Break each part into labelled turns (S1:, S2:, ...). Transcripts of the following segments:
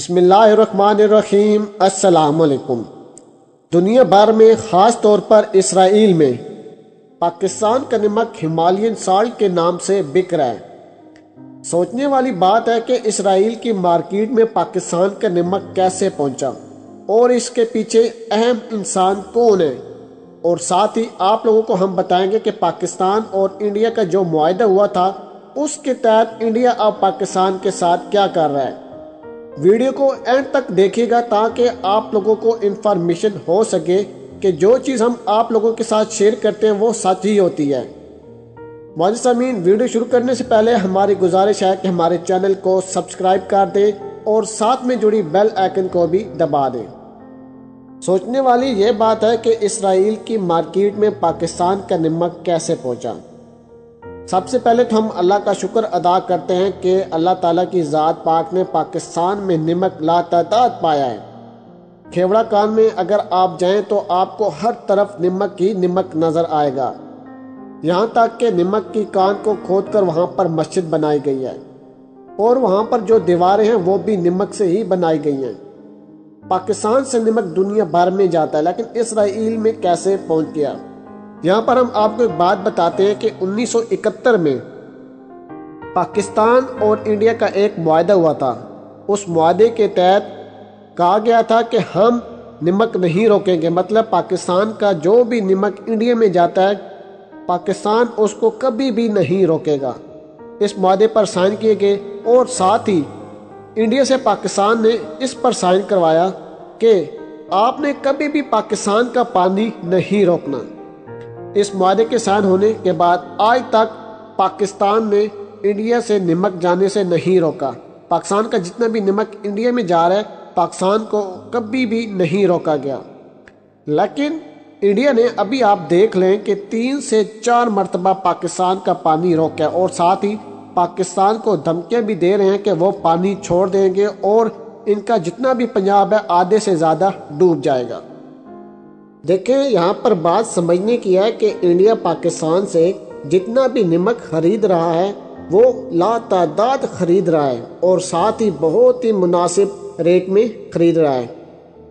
S1: بسم اللہ الرحمن الرحیم۔ السلام علیکم۔ دنیا بھر میں خاص طور پر اسرائیل میں پاکستان کا نمک ہمالین سالٹ کے نام سے بک رہا ہے۔ سوچنے والی بات ہے کہ اسرائیل کی مارکیٹ میں پاکستان کا نمک کیسے پہنچا اور اس کے پیچھے اہم انسان کون ہے۔ اور ساتھ ہی آپ لوگوں کو ہم بتائیں گے کہ پاکستان اور انڈیا کا جو معاہدہ ہوا تھا، اس کے تحت انڈیا اب پاکستان کے ساتھ کیا کر رہا ہے۔ ویڈیو کو اینڈ تک دیکھیے گا تاکہ آپ لوگوں کو انفارمیشن ہو سکے کہ جو چیز ہم آپ لوگوں کے ساتھ شیئر کرتے ہیں وہ سچ ہی ہوتی ہے۔ معزز سامین ویڈیو شروع کرنے سے پہلے ہماری گزارش ہے کہ ہمارے چینل کو سبسکرائب کر دیں اور ساتھ میں جڑی بیل آئکن کو بھی دبا دیں۔ سوچنے والی یہ بات ہے کہ اسرائیل کی مارکیٹ میں پاکستان کا نمک کیسے پہنچا۔ سب سے پہلے تو ہم اللہ کا شکر ادا کرتے ہیں کہ اللہ تعالیٰ کی ذات پاک نے پاکستان میں نمک لا تعداد پایا ہے۔ کھیوڑا کان میں اگر آپ جائیں تو آپ کو ہر طرف نمک ہی نمک نظر آئے گا۔ یہاں تک کہ نمک کی کان کو کھود کر وہاں پر مسجد بنائی گئی ہے۔ اور وہاں پر جو دیواریں ہیں وہ بھی نمک سے ہی بنائی گئی ہیں۔ پاکستان سے نمک دنیا بھر میں جاتا ہے، لیکن اسرائیل میں کیسے پہنچ گیا؟ یہاں پر ہم آپ کو ایک بات بتاتے ہیں کہ انیس سو اکہتر میں پاکستان اور انڈیا کا ایک معاہدہ ہوا تھا۔ اس معاہدے کے تحت کہا گیا تھا کہ ہم نمک نہیں روکیں گے۔ مطلب پاکستان کا جو بھی نمک انڈیا میں جاتا ہے، پاکستان اس کو کبھی بھی نہیں روکے گا۔ اس معاہدے پر سائن کیے گئے اور ساتھ ہی انڈیا سے پاکستان نے اس پر سائن کروایا کہ آپ نے کبھی بھی پاکستان کا پانی نہیں روکنا۔ اس معاہدے کے سائن ہونے کے بعد آج تک پاکستان نے انڈیا سے نمک جانے سے نہیں روکا۔ پاکستان کا جتنا بھی نمک انڈیا میں جا رہا ہے، پاکستان کو کبھی بھی نہیں روکا گیا۔ لیکن انڈیا نے ابھی آپ دیکھ لیں کہ تین سے چار مرتبہ پاکستان کا پانی روکا اور ساتھ ہی پاکستان کو دھمکیاں بھی دے رہے ہیں کہ وہ پانی چھوڑ دیں گے اور ان کا جتنا بھی پنجاب ہے، آدھے سے زیادہ ڈوب جائے گا۔ دیکھیں، یہاں پر بات سمجھنے کی ہے کہ انڈیا پاکستان سے جتنا بھی نمک خرید رہا ہے، وہ لا تعداد خرید رہا ہے اور ساتھ ہی بہت ہی مناسب ریٹ میں خرید رہا ہے۔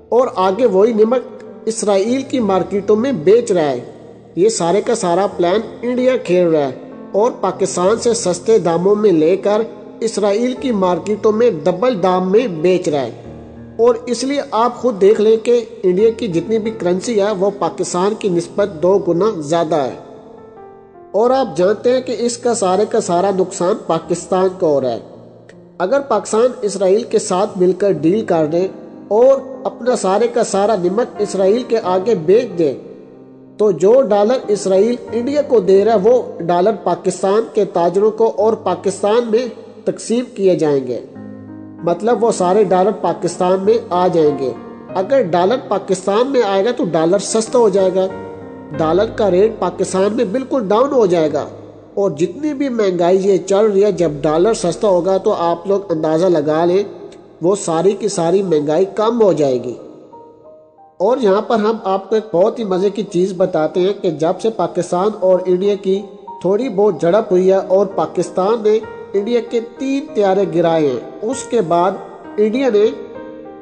S1: اور آگے وہی نمک اسرائیل کی مارکیٹوں میں بیچ رہا ہے۔ یہ سارے کا سارا پلان انڈیا کھیل رہا ہے اور پاکستان سے سستے داموں میں لے کر اسرائیل کی مارکیٹوں میں ڈبل دام میں بیچ رہا ہے۔ اور اس لیے آپ خود دیکھ لیں کہ انڈیا کی جتنی بھی کرنسی ہے، وہ پاکستان کی نسبت دو گنا زیادہ ہے۔ اور آپ جانتے ہیں کہ اس کا سارے کا سارا نقصان پاکستان کو ہو رہا ہے۔ اگر پاکستان اسرائیل کے ساتھ مل کر ڈیل کر دے اور اپنا سارے کا سارا نمک اسرائیل کے آگے بیچ دے، تو جو ڈالر اسرائیل انڈیا کو دے رہا ہے، وہ ڈالر پاکستان کے تاجروں کو اور پاکستان میں تقسیم کیے جائیں گے۔ مطلب وہ سارے ڈالر پاکستان میں آ جائیں گے۔ اگر ڈالر پاکستان میں آئے گا تو ڈالر سستا ہو جائے گا۔ ڈالر کا ریٹ پاکستان میں بالکل ڈاؤن ہو جائے گا۔ اور جتنی بھی مہنگائی یہ چل رہی ہے، جب ڈالر سستا ہوگا تو آپ لوگ اندازہ لگا لیں، وہ ساری کی ساری مہنگائی کم ہو جائے گی۔ اور یہاں پر ہم آپ کو ایک بہت ہی مزے کی چیز بتاتے ہیں کہ جب سے پاکستان اور انڈیا کی تھوڑی بہت جڑپ ہوئی ہے اور پاکستان نے انڈیا کے تین تیارے گرائے اس کے بعد انڈیا نے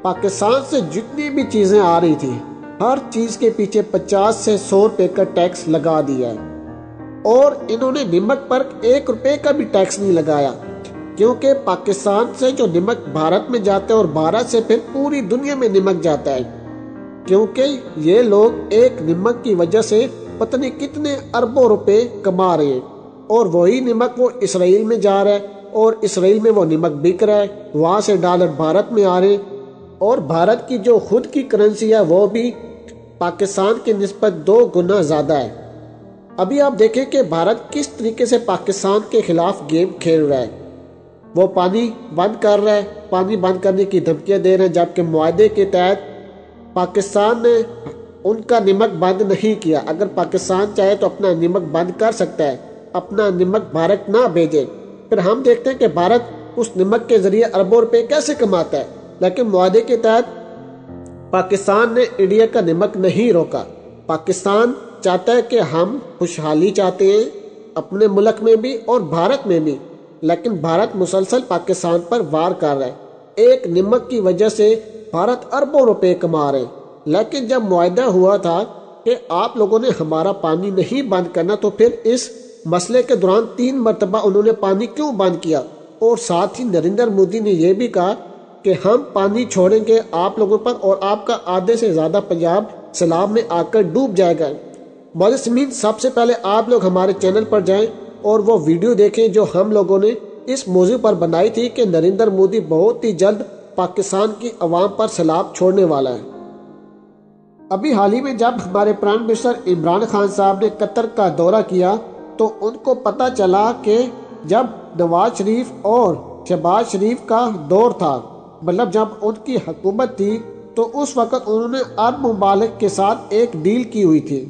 S1: پاکستان سے جتنی بھی چیزیں آ رہی تھی ہر چیز کے پیچھے پچاس سے سو روپے کا ٹیکس لگا دیا ہے۔ اور انہوں نے نمک پر ایک روپے کا بھی ٹیکس نہیں لگایا، کیونکہ پاکستان سے جو نمک بھارت میں جاتا ہے اور بھارت سے پھر پوری دنیا میں نمک جاتا ہے، کیونکہ یہ لوگ ایک نمک کی وجہ سے پتہ کتنے اربوں روپے کما رہے ہیں۔ اور وہی نمک وہ اسرائیل میں جا رہا ہے اور اسرائیل میں وہ نمک بک رہا ہے، وہاں سے ڈالر بھارت میں آ رہے اور بھارت کی جو خود کی کرنسی ہے، وہ بھی پاکستان کی نسبت دو گنا زیادہ ہے۔ ابھی آپ دیکھیں کہ بھارت کس طریقے سے پاکستان کے خلاف گیم کھیل رہا ہے۔ وہ پانی بند کر رہا ہے، پانی بند کرنے کی دھمکیاں دے رہے ہیں جبکہ معاہدے کے تحت پاکستان نے ان کا نمک بند نہیں کیا۔ اگر پاکستان چاہے تو اپنا نمک بند کر سکتا ہے۔ اپنا نمک بھارت نہ بھیجے۔ پھر ہم دیکھتے ہیں کہ بھارت اس نمک کے ذریعے اربوں روپے کیسے کماتا ہے۔ لیکن معاہدے کے تحت پاکستان نے انڈیا کا نمک نہیں روکا۔ پاکستان چاہتا ہے کہ ہم خوشحالی چاہتے ہیں اپنے ملک میں بھی اور بھارت میں بھی۔ لیکن بھارت مسلسل پاکستان پر وار کر رہا ہے۔ ایک نمک کی وجہ سے بھارت اربوں روپے کما رہے لیکن جب معاہدہ ہوا تھا کہ آپ لوگوں نے ہمارا پانی نہیں بند کرنا تو پھر اس مسئلے کے دوران تین مرتبہ انہوں نے پانی کیوں بند کیا؟ اور ساتھ ہی نریندر مودی نے یہ بھی کہا کہ ہم پانی چھوڑیں گے آپ لوگوں پر اور آپ کا آدھے سے زیادہ پنجاب سیلاب میں آ کر ڈوب جائے گا۔ سمین سب سے پہلے آپ لوگ ہمارے چینل پر جائیں اور وہ ویڈیو دیکھیں جو ہم لوگوں نے اس موضوع پر بنائی تھی کہ نریندر مودی بہت ہی جلد پاکستان کی عوام پر سیلاب چھوڑنے والا ہے۔ ابھی حال ہی میں جب ہمارے پرائم منسٹر عمران خان صاحب نے قطر کا دورہ کیا تو ان کو پتا چلا کہ جب نواز شریف اور شہباز شریف کا دور تھا مطلب جب ان کی حکومت تھی، تو اس وقت انہوں نے ارب ممالک کے ساتھ ایک ڈیل کی ہوئی تھی۔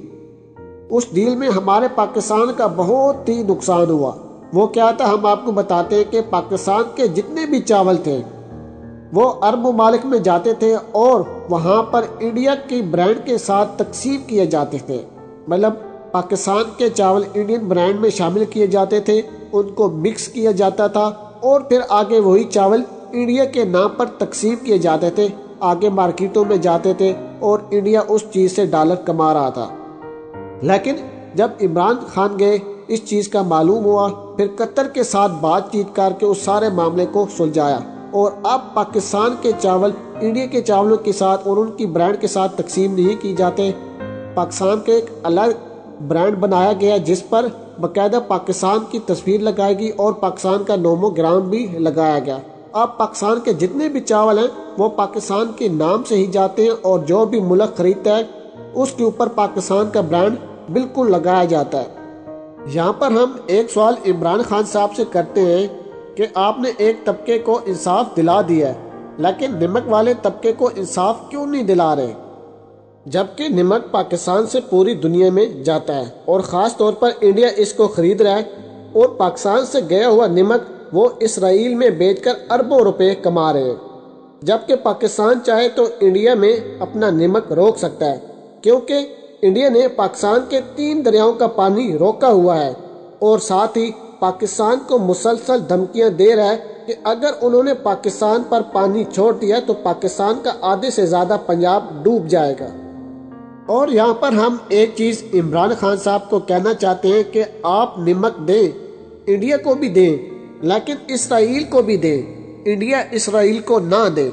S1: اس ڈیل میں ہمارے پاکستان کا بہت ہی نقصان ہوا۔ وہ کیا تھا، ہم آپ کو بتاتے ہیں کہ پاکستان کے جتنے بھی چاول تھے، وہ ارب ممالک میں جاتے تھے اور وہاں پر انڈیا کی برانڈ کے ساتھ تقسیم کیے جاتے تھے۔ مطلب پاکستان کے چاول انڈین برانڈ میں شامل کیے جاتے تھے، ان کو مکس کیا جاتا تھا اور پھر آگے وہی چاول انڈیا کے نام پر تقسیم کیے جاتے تھے، آگے مارکیٹوں میں جاتے تھے اور انڈیا اس چیز سے ڈالر کما رہا تھا۔ لیکن جب عمران خان گئے، اس چیز کا معلوم ہوا، پھر قطر کے ساتھ بات چیت کر کے اس سارے معاملے کو سلجھایا اور اب پاکستان کے چاول، انڈیا کے چاولوں کے ساتھ اور ان کی برانڈ کے ساتھ تقسیم نہیں کی جاتے۔ پاکستان کے ایک الگ برانڈ بنایا گیا جس پر باقاعدہ پاکستان کی تصویر لگائے گی اور پاکستان کا نومو گرام بھی لگایا گیا۔ اب پاکستان کے جتنے بھی چاول ہیں، وہ پاکستان کے نام سے ہی جاتے ہیں اور جو بھی ملک خریدتا ہے، اس کے اوپر پاکستان کا برانڈ بالکل لگایا جاتا ہے۔ یہاں پر ہم ایک سوال عمران خان صاحب سے کرتے ہیں کہ آپ نے ایک طبقے کو انصاف دلا دیا ہے، لیکن نمک والے طبقے کو انصاف کیوں نہیں دلا رہے؟ جبکہ نمک پاکستان سے پوری دنیا میں جاتا ہے اور خاص طور پر انڈیا اس کو خرید رہا ہے اور پاکستان سے گیا ہوا نمک وہ اسرائیل میں بیچ کر اربوں روپے کما رہے ہیں۔ جبکہ پاکستان چاہے تو انڈیا میں اپنا نمک روک سکتا ہے، کیونکہ انڈیا نے پاکستان کے تین دریاؤں کا پانی روکا ہوا ہے۔ اور ساتھ ہی پاکستان کو مسلسل دھمکیاں دے رہا ہے کہ اگر انہوں نے پاکستان پر پانی چھوڑ دیا تو پاکستان کا آدھے سے زیادہ پنجاب ڈوب جائے گا۔ اور یہاں پر ہم ایک چیز عمران خان صاحب کو کہنا چاہتے ہیں کہ آپ نمک دیں، انڈیا کو بھی دیں، لیکن اسرائیل کو بھی دیں، انڈیا اسرائیل کو نہ دیں،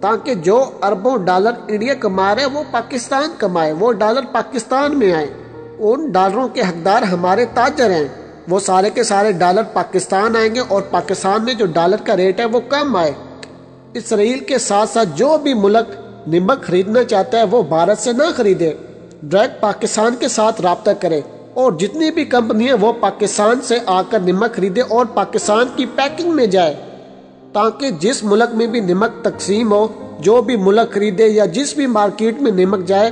S1: تاکہ جو اربوں ڈالر انڈیا کما رہے وہ پاکستان کمائے وہ ڈالر پاکستان میں آئے ان ڈالروں کے حقدار ہمارے تاجر ہیں۔ وہ سارے کے سارے ڈالر پاکستان آئیں گے اور پاکستان میں جو ڈالر کا ریٹ ہے، وہ کم آئے۔ اسرائیل کے ساتھ ساتھ جو بھی ملک نمک خریدنا چاہتا ہے، وہ بھارت سے نہ خریدے۔ ڈائریکٹ پاکستان کے ساتھ رابطہ کرے۔ اور جتنی بھی کمپنیاں وہ پاکستان سے آ کر نمک خریدے اور پاکستان کی پیکنگ میں جائے۔ تاکہ جس ملک میں بھی نمک تقسیم ہو، جو بھی ملک خریدے یا جس بھی مارکیٹ میں نمک جائے،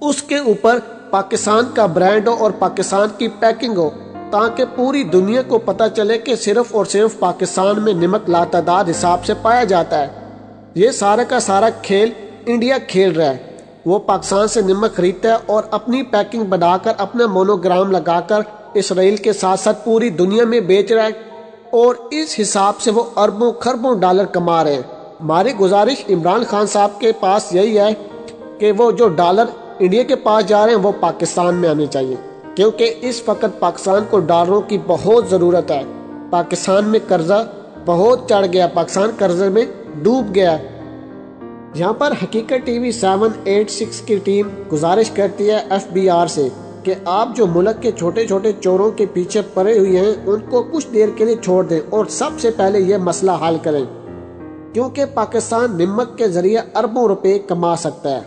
S1: اس کے اوپر پاکستان کا برانڈ ہو اور پاکستان کی پیکنگ ہو۔ تاکہ پوری دنیا کو پتا چلے کہ صرف اور صرف پاکستان میں نمک لاتعداد حساب سے پایا جاتا ہے۔ یہ سارا کا سارا کھیل انڈیا کھیل رہا ہے۔ وہ پاکستان سے نمک خریدتا ہے اور اپنی پیکنگ بنا کر اپنا مونوگرام لگا کر اسرائیل کے ساتھ ساتھ پوری دنیا میں بیچ رہا ہے اور اس حساب سے وہ اربوں خربوں ڈالر کما رہے ہیں۔ ہماری گزارش عمران خان صاحب کے پاس یہی ہے کہ وہ جو ڈالر انڈیا کے پاس جا رہے ہیں وہ پاکستان میں آنے چاہیے۔ کیونکہ اس وقت پاکستان کو ڈالروں کی بہت ضرورت ہے۔ پاکستان میں قرضہ بہت چڑھ گیا۔ پاکستان قرضے میں ڈوب گیا۔ یہاں پر Haqeeqat T V seven, eight, six کی ٹیم گزارش کرتی ہے ایف بی آر سے کہ آپ جو ملک کے چھوٹے چھوٹے چوروں کے پیچھے پڑے ہوئے ہیں، ان کو کچھ دیر کے لیے چھوڑ دیں اور سب سے پہلے یہ مسئلہ حل کریں۔ کیونکہ پاکستان نمک کے ذریعے اربوں روپے کما سکتا ہے۔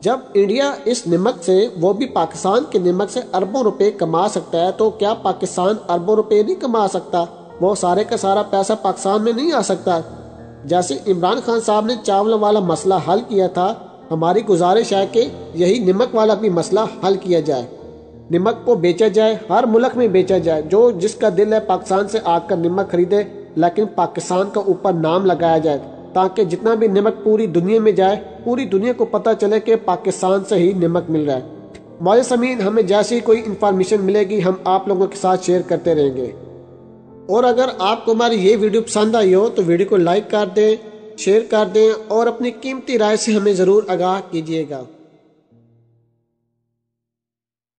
S1: جب انڈیا اس نمک سے، وہ بھی پاکستان کے نمک سے اربوں روپے کما سکتا ہے، تو کیا پاکستان اربوں روپے نہیں کما سکتا؟ وہ سارے کا سارا پیسہ پاکستان میں نہیں آ سکتا۔ جیسے عمران خان صاحب نے چاول والا مسئلہ حل کیا تھا، ہماری گزارش ہے کہ یہی نمک والا بھی مسئلہ حل کیا جائے۔ نمک کو بیچا جائے، ہر ملک میں بیچا جائے۔ جو جس کا دل ہے پاکستان سے آ کر نمک خریدے، لیکن پاکستان کا اوپر نام لگایا جائے، تاکہ جتنا بھی نمک پوری دنیا میں جائے، پوری دنیا کو پتہ چلے کہ پاکستان سے ہی نمک مل رہا ہے۔ موجود سمین، ہمیں جیسی کوئی انفارمیشن ملے گی، ہم آپ لوگوں کے ساتھ شیئر کرتے رہیں گے۔ اور اگر آپ کو ہماری یہ ویڈیو پسند آئی ہو تو ویڈیو کو لائک کر دیں، شیئر کر دیں اور اپنی قیمتی رائے سے ہمیں ضرور آگاہ کیجیے گا۔